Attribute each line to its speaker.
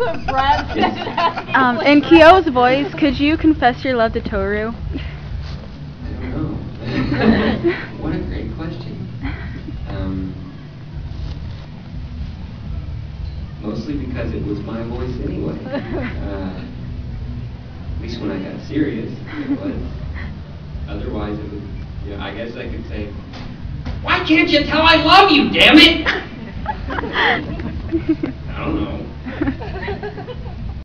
Speaker 1: Um, in Kyo's voice, could you confess your love to
Speaker 2: Tohru? What a great question. Um, mostly because it was my voice anyway. Uh, at least when I got serious, it was. Otherwise, it was, You I guess I could say, "Why can't you tell I love you, damn it?" I don't know.